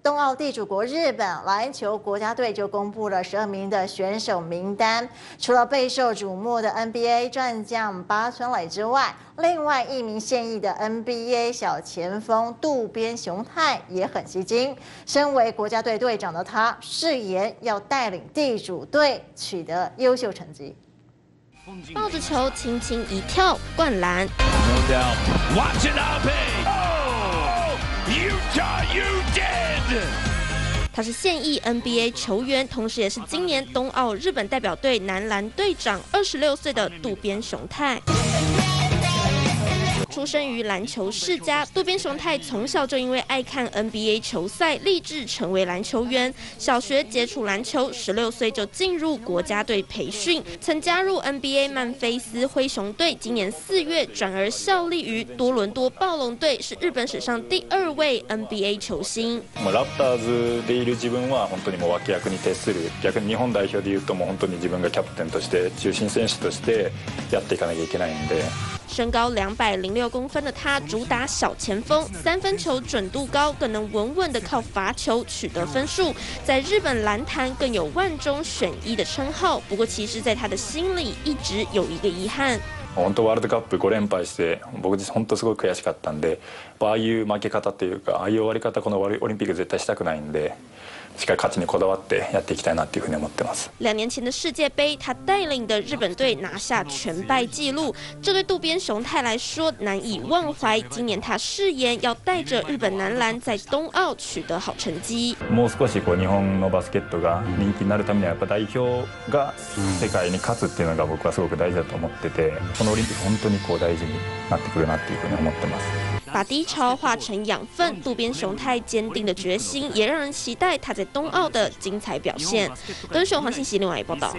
冬奥地主国日本篮球国家队就公布了十二名的选手名单，除了备受瞩目的 NBA 战将八村垒之外，另外一名现役的 NBA 小前锋渡边雄太也很吸睛。身为国家队队长的他，誓言要带领地主队取得优秀成绩。抱着球轻轻一跳，灌篮。他是现役 NBA 球员，同时也是今年冬奥日本代表队男篮队长，二十六岁的渡边雄太。出生于篮球世家，渡边雄太从小就因为爱看 NBA 球赛，立志成为篮球员。小学接触篮球，十六岁就进入国家队培训，曾加入 NBA 曼菲斯灰熊队。今年四月转而效力于多伦多暴龙队，是日本史上第二位 NBA 球星。ラプターズでいる自分は本当にもう脇役に徹する。逆に日本代表でいうともう本当に自分がキャプテンとして中心選手としてやっていかなきゃいけないんで。 身高两百零六公分的他，主打小前锋，三分球准度高，更能稳稳的靠罚球取得分数。在日本篮坛更有万中选一的称号。不过，其实，在他的心里一直有一个遗憾。本当ワールドカップ5連敗して、僕自身本当すごい悔しかったんで、ああいう負け方っていうか、ああいう終わり方このオリンピック絶対したくないんで。两年前的世界杯，他带领的日本队拿下全败纪录，这对渡边雄太来说难以忘怀。今年他誓言要带着日本男篮在冬奥取得好成绩。もう少しこう日本のバスケットが人気になるためにはやっぱ代表が世界に勝つっていうのが僕はすごく大事だと思ってて、このオリンピック本当にこう大事になってくるなっていうふうに思ってます。把低潮化成养分，渡边雄太坚定的决心，也让人期待他在冬奥的精彩表现。跟雄黄信息另外一报道。